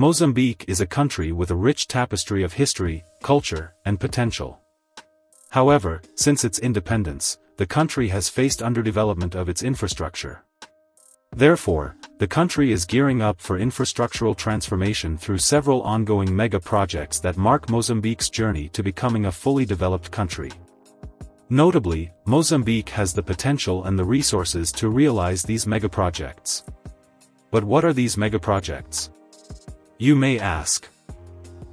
Mozambique is a country with a rich tapestry of history, culture, and potential. However, since its independence, the country has faced underdevelopment of its infrastructure. Therefore, the country is gearing up for infrastructural transformation through several ongoing mega projects that mark Mozambique's journey to becoming a fully developed country. Notably, Mozambique has the potential and the resources to realize these megaprojects. But what are these megaprojects? You may ask.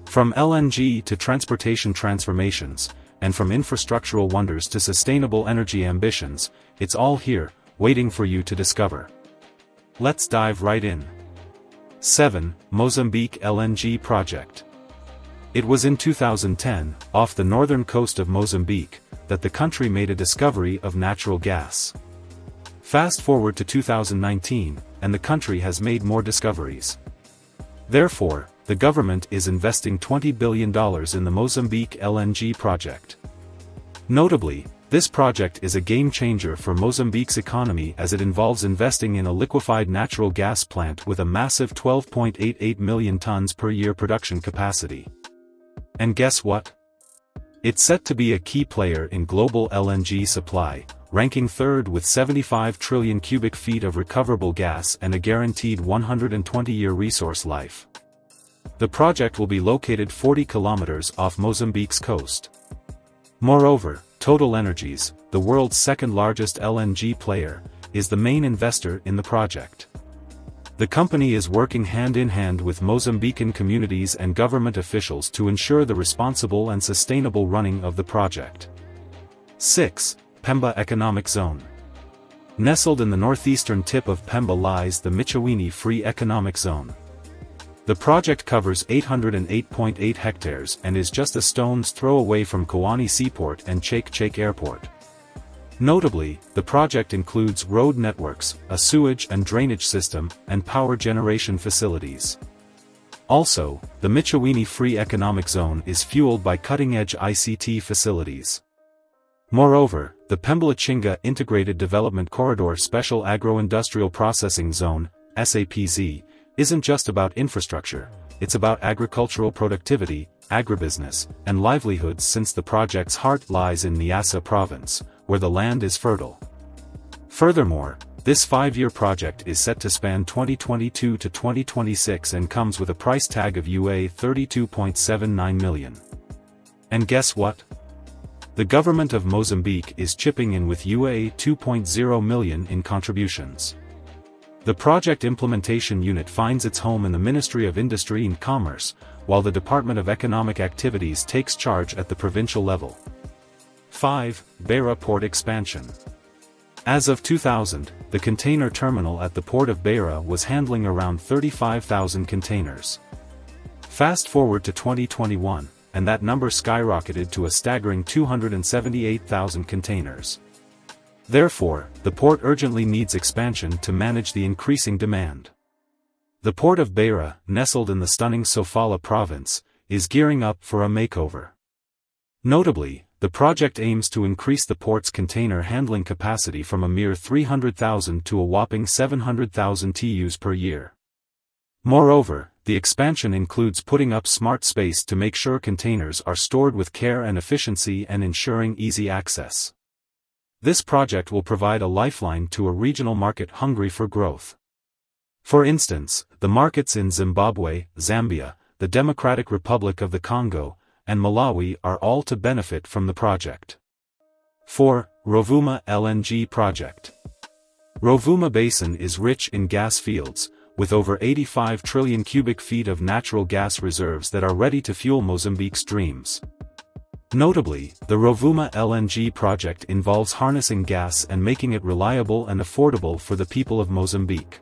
From LNG to transportation transformations, and from infrastructural wonders to sustainable energy ambitions, it's all here, waiting for you to discover. Let's dive right in. 7. Mozambique LNG Project It was in 2010, off the northern coast of Mozambique, that the country made a discovery of natural gas. Fast forward to 2019, and the country has made more discoveries. Therefore, the government is investing $20 billion in the Mozambique LNG project. Notably, this project is a game-changer for Mozambique's economy as it involves investing in a liquefied natural gas plant with a massive 12.88 million tons per year production capacity. And guess what? It's set to be a key player in global LNG supply, ranking third with 75 trillion cubic feet of recoverable gas and a guaranteed 120-year resource life. The project will be located 40 kilometers off Mozambique's coast. Moreover, Total Energies, the world's second-largest LNG player, is the main investor in the project. The company is working hand-in-hand with Mozambican communities and government officials to ensure the responsible and sustainable running of the project. 6. Pemba Economic Zone Nestled in the northeastern tip of Pemba lies the Micheweni Free Economic Zone. The project covers 808.8 hectares and is just a stone's throw away from Kawani Seaport and Chake Chake Airport. Notably, the project includes road networks, a sewage and drainage system, and power generation facilities. Also, the Micheweni Free Economic Zone is fueled by cutting-edge ICT facilities. Moreover, the Pemba-Lichinga Integrated Development Corridor Special Agro-Industrial Processing Zone, SAPZ, isn't just about infrastructure, it's about agricultural productivity, agribusiness, and livelihoods since the project's heart lies in Niassa province, where the land is fertile. Furthermore, this five-year project is set to span 2022 to 2026 and comes with a price tag of UA 32.79 million. And guess what? The government of Mozambique is chipping in with UA 2.0 million in contributions. The project implementation unit finds its home in the Ministry of Industry and Commerce, while the Department of Economic Activities takes charge at the provincial level. 5. Beira Port Expansion As of 2000, the container terminal at the port of Beira was handling around 35,000 containers. Fast forward to 2021, and that number skyrocketed to a staggering 278,000 containers. Therefore, the port urgently needs expansion to manage the increasing demand. The port of Beira, nestled in the stunning Sofala province, is gearing up for a makeover. Notably, the project aims to increase the port's container handling capacity from a mere 300,000 to a whopping 700,000 TEUs per year. Moreover, the expansion includes putting up smart space to make sure containers are stored with care and efficiency and ensuring easy access. This project will provide a lifeline to a regional market hungry for growth. For instance, the markets in Zimbabwe, Zambia, the Democratic Republic of the Congo, and Malawi are all to benefit from the project. 4. Rovuma LNG Project Rovuma Basin is rich in gas fields, with over 85 trillion cubic feet of natural gas reserves that are ready to fuel Mozambique's dreams. Notably, the Rovuma LNG project involves harnessing gas and making it reliable and affordable for the people of Mozambique.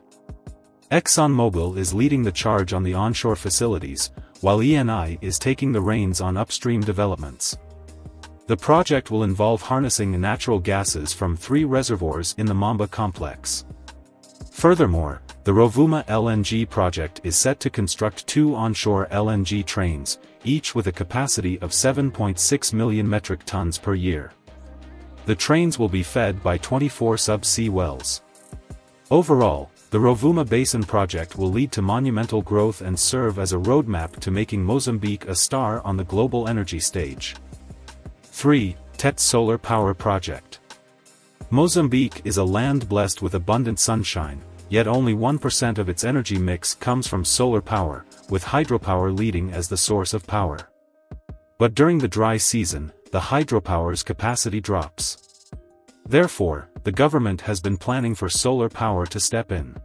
ExxonMobil is leading the charge on the onshore facilities, while ENI is taking the reins on upstream developments. The project will involve harnessing natural gases from three reservoirs in the Mamba complex. Furthermore, the Rovuma LNG project is set to construct two onshore LNG trains, each with a capacity of 7.6 million metric tons per year. The trains will be fed by 24 sub-sea wells. Overall, The Rovuma Basin project will lead to monumental growth and serve as a roadmap to making Mozambique a star on the global energy stage. 3. TET Solar Power Project Mozambique is a land blessed with abundant sunshine, yet only 1% of its energy mix comes from solar power, with hydropower leading as the source of power. But during the dry season, the hydropower's capacity drops. Therefore, the government has been planning for solar power to step in.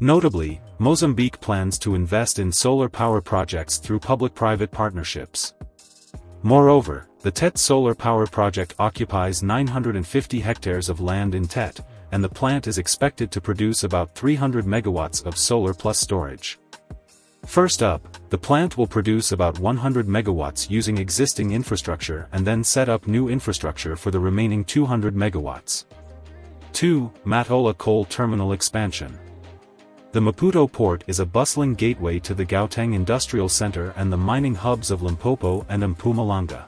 Notably, Mozambique plans to invest in solar power projects through public-private partnerships. Moreover, the Tet Solar Power Project occupies 950 hectares of land in Tet, and the plant is expected to produce about 300 megawatts of solar plus storage. First up, the plant will produce about 100 megawatts using existing infrastructure and then set up new infrastructure for the remaining 200 megawatts. 2. Matola Coal Terminal Expansion The Maputo port is a bustling gateway to the Gauteng Industrial Center and the mining hubs of Limpopo and Mpumalanga.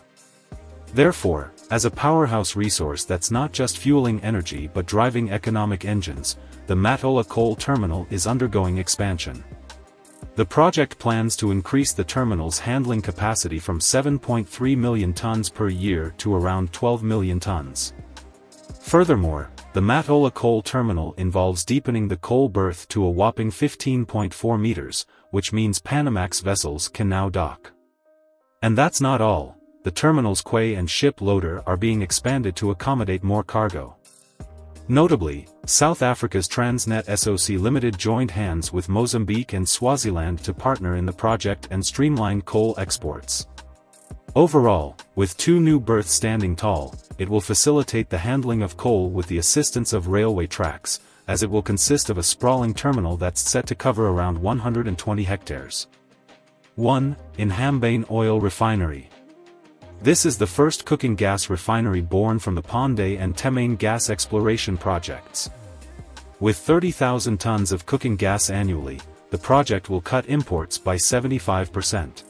Therefore, as a powerhouse resource that's not just fueling energy but driving economic engines, the Matola coal terminal is undergoing expansion. The project plans to increase the terminal's handling capacity from 7.3 million tons per year to around 12 million tons. Furthermore, the Matola coal terminal involves deepening the coal berth to a whopping 15.4 meters, which means Panamax vessels can now dock. And that's not all the terminal's quay and ship loader are being expanded to accommodate more cargo. Notably, South Africa's Transnet SOC Limited joined hands with Mozambique and Swaziland to partner in the project and streamline coal exports. Overall, with two new berths standing tall, it will facilitate the handling of coal with the assistance of railway tracks, as it will consist of a sprawling terminal that's set to cover around 120 hectares. 1. Inhambane Oil Refinery this is the first cooking gas refinery born from the Pande and Temane gas exploration projects. With 30,000 tons of cooking gas annually, the project will cut imports by 75%.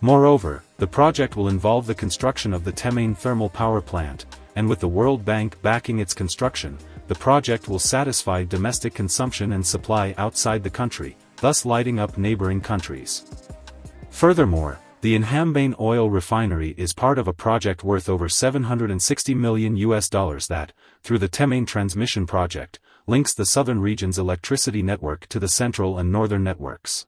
Moreover, the project will involve the construction of the Temane thermal power plant, and with the World Bank backing its construction, the project will satisfy domestic consumption and supply outside the country, thus lighting up neighboring countries. Furthermore, the Inhambane oil refinery is part of a project worth over 760 million US dollars that, through the Temane Transmission Project, links the southern region's electricity network to the central and northern networks.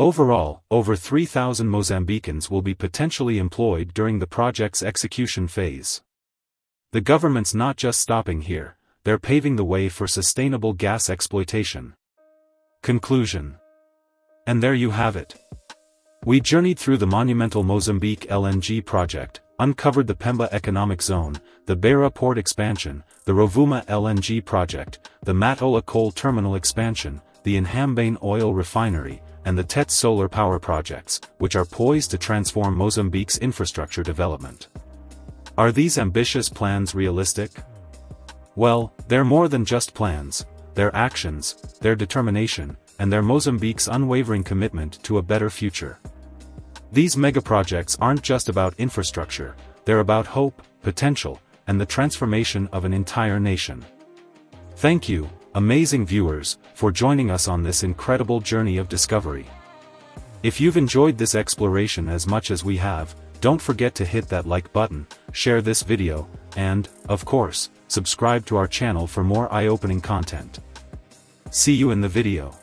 Overall, over 3,000 Mozambicans will be potentially employed during the project's execution phase. The government's not just stopping here, they're paving the way for sustainable gas exploitation. Conclusion. And there you have it. We journeyed through the monumental Mozambique LNG project, uncovered the Pemba Economic Zone, the Beira port expansion, the Rovuma LNG project, the Matola coal terminal expansion, the Inhambane oil refinery, and the TET solar power projects, which are poised to transform Mozambique's infrastructure development. Are these ambitious plans realistic? Well, they're more than just plans, they're actions, they're determination, and they're Mozambique's unwavering commitment to a better future. These megaprojects aren't just about infrastructure, they're about hope, potential, and the transformation of an entire nation. Thank you, amazing viewers, for joining us on this incredible journey of discovery. If you've enjoyed this exploration as much as we have, don't forget to hit that like button, share this video, and, of course, subscribe to our channel for more eye-opening content. See you in the video.